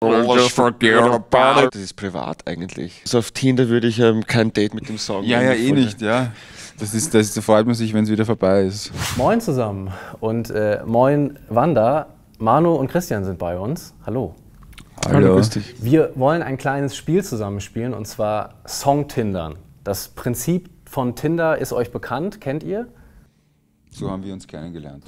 Das ist privat eigentlich. Also auf Tinder würde ich ähm, kein Date mit dem Song. Ja, ja, eh nicht, ja. Das ist, das, da freut man sich, wenn es wieder vorbei ist. Moin zusammen und äh, moin Wanda. Manu und Christian sind bei uns. Hallo. Hallo. Wir wollen ein kleines Spiel zusammenspielen und zwar Song-Tindern. Das Prinzip von Tinder ist euch bekannt, kennt ihr? So haben wir uns kennengelernt.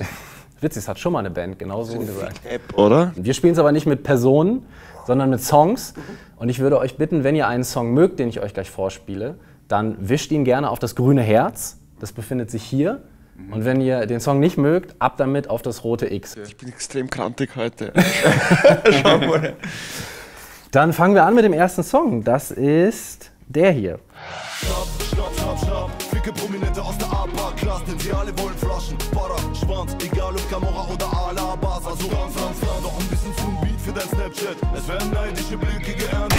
Witzig, es hat schon mal eine Band genauso gesagt. App, oder? Wir spielen es aber nicht mit Personen, sondern mit Songs. Und ich würde euch bitten, wenn ihr einen Song mögt, den ich euch gleich vorspiele, dann wischt ihn gerne auf das grüne Herz. Das befindet sich hier. Und wenn ihr den Song nicht mögt, ab damit auf das rote X. Ich bin extrem krantig heute. Dann fangen wir an mit dem ersten Song. Das ist der hier. Schnapp, schnapp, schnapp, schnapp. Ficke Prominente aus der A-Bar-Class, denn sie alle wollen Flaschen. Para, Schwanz, egal ob Camorra oder Alabas. Also ganz, ganz klar, doch ein bisschen zu Beat für dein Snapchat. Es werden neidische Blicke geerntet.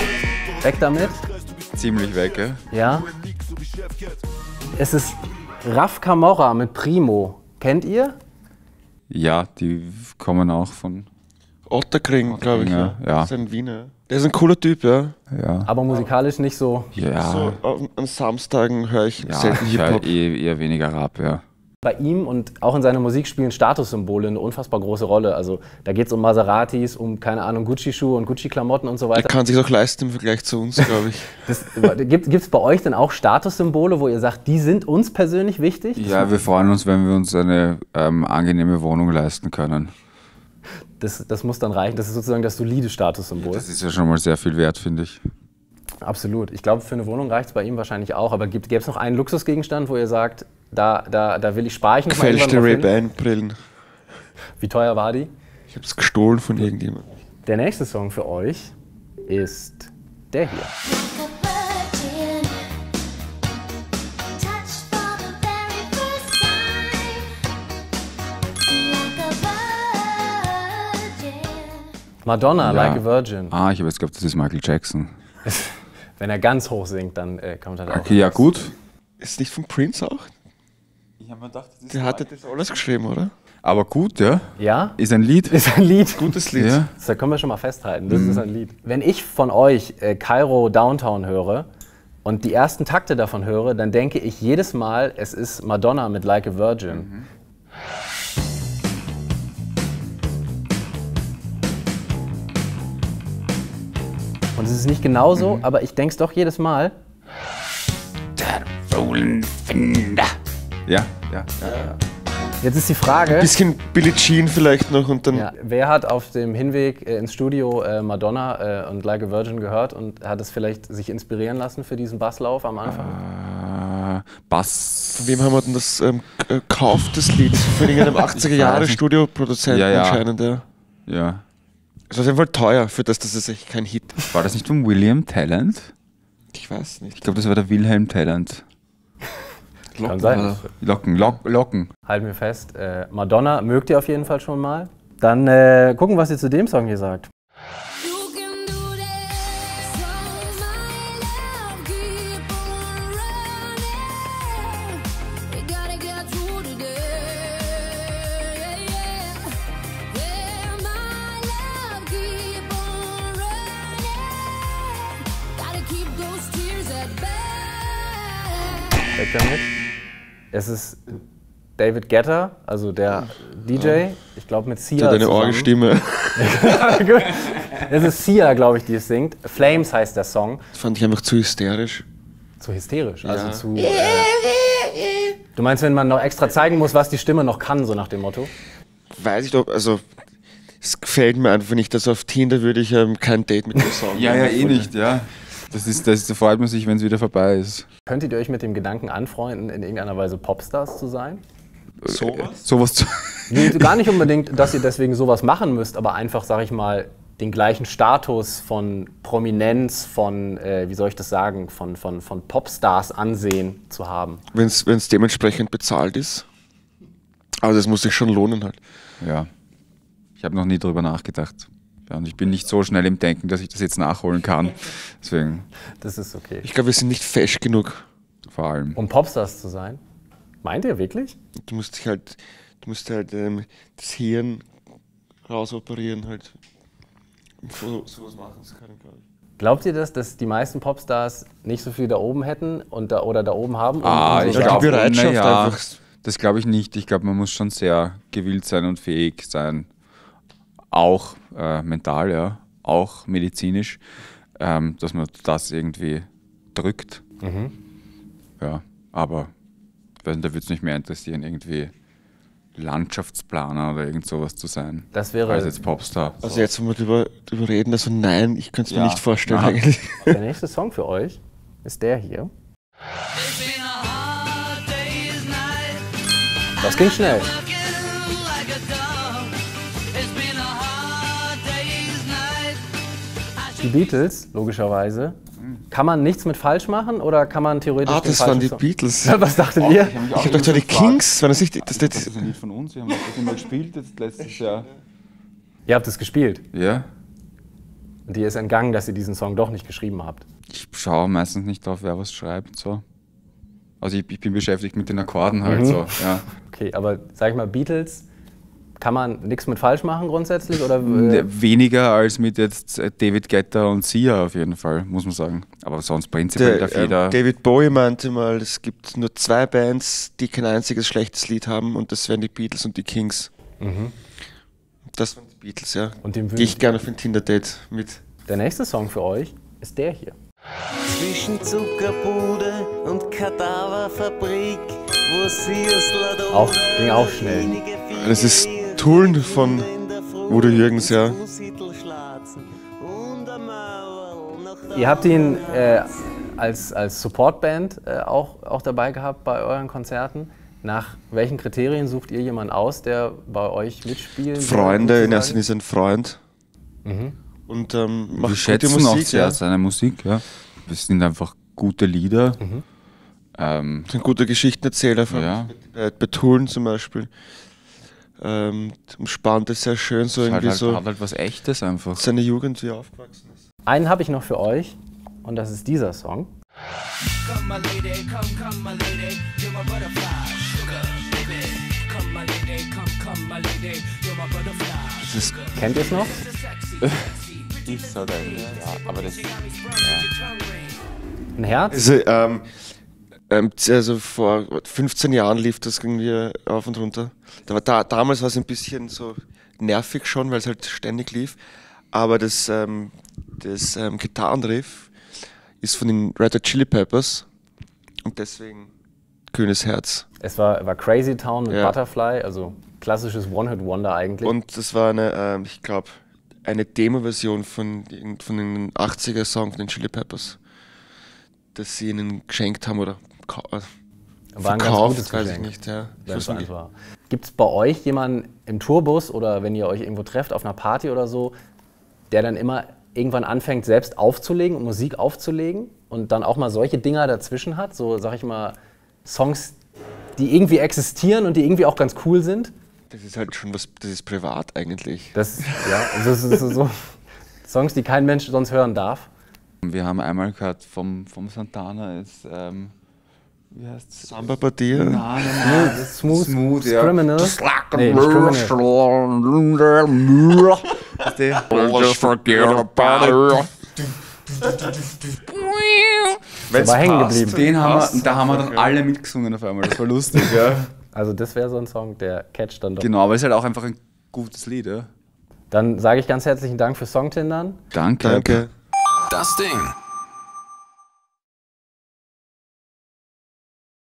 Weg damit. Ziemlich weg, gell? Ja. Es ist Raf Camorra mit Primo. Kennt ihr? Ja, die kommen auch von. Otterkring, glaube ich. ja, ja. Das ist ein Wiener. Der ist ein cooler Typ, ja. Ja. Aber musikalisch nicht so. Ja. So, an, an Samstagen höre ich ja, selten ich höre Hip-Hop. eh, eher weniger Rap, ja. Bei ihm und auch in seiner Musik spielen Statussymbole eine unfassbar große Rolle. Also da geht es um Maseratis, um, keine Ahnung, Gucci-Schuhe und Gucci-Klamotten und so Der weiter. kann sich auch leisten im Vergleich zu uns, glaube ich. Das, gibt es bei euch denn auch Statussymbole, wo ihr sagt, die sind uns persönlich wichtig? Ja, wir freuen uns, wenn wir uns eine ähm, angenehme Wohnung leisten können. Das, das muss dann reichen. Das ist sozusagen das solide Statussymbol. Das ist ja schon mal sehr viel wert, finde ich. Absolut. Ich glaube, für eine Wohnung reicht es bei ihm wahrscheinlich auch. Aber gäbe es noch einen Luxusgegenstand, wo ihr sagt, da, da, da will ich sparen? Gefälschte? Ray-Ban-Brillen. Wie teuer war die? Ich habe es gestohlen von irgendjemandem. Der nächste Song für euch ist der hier. Madonna, Ja. Like a Virgin. Ah, ich habe jetzt geglaubt, das ist Michael Jackson. Wenn er ganz hoch singt, dann äh, kommt halt auch. Okay, ja, gut. Ist nicht von Prince auch? Ich habe mir gedacht, das Der hatte das alles geschrieben, oder? Aber gut, ja. Ja? Ist ein Lied. Ist ein Lied. Gutes Lied. Ja. Da können wir schon mal festhalten. Das ist ein Lied. Wenn ich von euch äh, Cairo Downtown höre und die ersten Takte davon höre, dann denke ich jedes Mal, es ist Madonna mit Like a Virgin. Und es ist nicht genauso, aber ich denke es doch jedes Mal. Ja, ja, ja. ja. Jetzt ist die Frage, Bisschen Billie Jean vielleicht noch und dann ja, wer hat auf dem Hinweg äh, ins Studio äh, Madonna äh, und Like a Virgin gehört und hat es vielleicht sich inspirieren lassen für diesen Basslauf am Anfang? Äh, Bass. Von wem haben wir denn das ähm, gekauft, das Lied? Von irgendeinem 80er Jahre nicht. Studioproduzenten Ja, ja. anscheinend, ja. Ja. Es war auf jeden Fall teuer, für das, das ist echt kein Hit. War das nicht von William Talent? Ich weiß Ich nicht. glaube, das war der Wilhelm Talent. Kann sein. Locken, Lock, Locken. Halten wir fest. Äh, Madonna mögt ihr auf jeden Fall schon mal. Dann äh, gucken, was ihr zu dem Song hier sagt. Weg damit. Es ist David Guetta, also der DJ. Ich glaube mit Sia. Der hat eine zusammen. Orgelstimme. Es ist Sia, glaube ich, die es singt. Flames heißt der Song. Das fand ich einfach zu hysterisch. Zu hysterisch. Also Ja. zu. Äh, du meinst, wenn man noch extra zeigen muss, was die Stimme noch kann, so nach dem Motto? Weiß ich doch, also es gefällt mir einfach nicht, dass auf Tinder würde ich ähm, kein Date mit dem Song Ja, ja, eh nicht, ja. Das ist, das, da freut man sich, wenn es wieder vorbei ist. Könntet ihr euch mit dem Gedanken anfreunden, in irgendeiner Weise Popstars zu sein? Sowas? Sowas zu. Nee, gar nicht unbedingt, dass ihr deswegen sowas machen müsst, aber einfach, sag ich mal, den gleichen Status von Prominenz, von, äh, wie soll ich das sagen, von, von, von Popstars ansehen zu haben. Wenn es dementsprechend bezahlt ist. Aber das muss sich schon lohnen halt. Ja. Ich habe noch nie drüber nachgedacht. Ja, und ich bin nicht so schnell im Denken, dass ich das jetzt nachholen kann. Deswegen, Das ist okay. Ich glaube, wir sind nicht fesch genug. vor allem. Um Popstars zu sein? Meint ihr wirklich? Du musst dich halt, du musst halt ähm, das Hirn rausoperieren halt. so, sowas machen zu können, glaube ich. Glaubt ihr das, dass die meisten Popstars nicht so viel da oben hätten und da, oder da oben haben? und- Ah, so ich Ja, die glaube, Bereitschaft naja, einfach- das glaube ich nicht. Ich glaube, man muss schon sehr gewillt sein und fähig sein, auch äh, mental, ja, auch medizinisch, ähm, dass man das irgendwie drückt. Mhm. Ja, aber nicht, da würde es mich mehr interessieren, irgendwie Landschaftsplaner oder irgend sowas zu sein. Das wäre als jetzt Popstar. Also jetzt, wenn wir drüber, drüber reden, also nein, ich könnte es mir Ja. nicht vorstellen Nein. eigentlich. der nächste Song für euch ist der hier. Das ging schnell. Die Beatles, logischerweise. Kann man nichts mit falsch machen oder kann man theoretisch Ah, das waren die Song- Beatles. Was dachtet ihr? Ich hab gedacht, das die Kings. Waren das nicht, die- das, das, Das ist ja nicht von uns, wir haben das immer gespielt jetzt letztes Jahr. Ihr habt es gespielt. Ja, Und dir ist entgangen, dass ihr diesen Song doch nicht geschrieben habt. ich schaue meistens nicht drauf, wer was schreibt. So. Also ich, ich bin beschäftigt mit den Akkorden halt so. Ja. Okay, aber sag ich mal, Beatles, kann man nichts mit falsch machen grundsätzlich? Oder, äh, Ne, Weniger als mit jetzt äh, David Guetta und Sia auf jeden Fall, muss man sagen. Aber sonst prinzipiell der, darf ähm, jeder. David Bowie meinte mal, es gibt nur zwei Bands, die kein einziges schlechtes Lied haben und das wären die Beatles und die Kings. Das waren die Beatles, ja. Und dem Gehe ich gerne auf ein Tinder-Date mit. der nächste Song für euch ist der hier. Zwischen Zuckerbude und Kadaverfabrik, wo Siersler Auch- ging auch schnell. Das ist Tullen von Udo Jürgens, ja. Ihr habt ihn äh, als, als Supportband äh, auch, auch dabei gehabt bei euren Konzerten. Nach welchen Kriterien sucht ihr jemanden aus, der bei euch mitspielen soll, Freunde, in erster? Linie ein Freund. Und ähm, macht wir schätzen Musik. auch sehr ja. seine Musik. Ja. Das sind einfach gute Lieder. Ähm, Das sind gute Geschichtenerzähler, von, Ja. bei, bei Tullen zum Beispiel. Ähm, spannend ist sehr schön, so es hat irgendwie halt, so hat halt was Echtes einfach. seine Jugend, wie er aufgewachsen ist. Einen habe ich noch für euch und das ist dieser Song. Come my lady, come, come my lady, you're my butterfly, sugar, baby. Come my lady, come, come my lady, you're my butterfly. Das ist Kennt ihr es noch? Halt ein, ja, aber das, Ein Herz? Also, ähm, also vor 15 Jahren lief das irgendwie auf und runter. Da war da, damals war es ein bisschen so nervig schon, weil es halt ständig lief. Aber das, ähm, das ähm, Gitarrenriff ist von den Red Hot Chili Peppers und deswegen Kühnes Herz. Es war, war Crazy Town mit Ja. Butterfly, also klassisches One-Hit-Wonder eigentlich. Und das war eine, ähm, ich glaube, eine Demo-Version von, von den 80er-Song von den Chili Peppers, das sie ihnen geschenkt haben oder ka- äh, War ein ganz verkauft, gutes weiß ich nicht. Ja. Ich war. Gibt es bei euch jemanden im Tourbus oder wenn ihr euch irgendwo trefft auf einer Party oder so, der dann immer irgendwann anfängt, selbst aufzulegen und Musik aufzulegen und dann auch mal solche Dinger dazwischen hat? So, sag ich mal, Songs, die irgendwie existieren und die irgendwie auch ganz cool sind? Das ist halt schon was, das ist privat eigentlich. Das, ja, also das ist so Songs, die kein Mensch sonst hören darf. wir haben einmal gehört vom, vom Santana, ist, ähm, wie heißt's? Samba Badia. Nein, nein, nein. Smooth, Smooth, ja. Criminal. Just like a Nee, Criminal. Just forget about it. war hängen geblieben. Den haben wir, da haben wir dann alle mitgesungen auf einmal. Das war lustig, ja. Also das wäre so ein Song, der catcht dann doch. Genau, aber es ist halt auch einfach ein gutes Lied, ja. Dann sage ich ganz herzlichen Dank fürs Songtindern. Danke. Danke. Das Ding.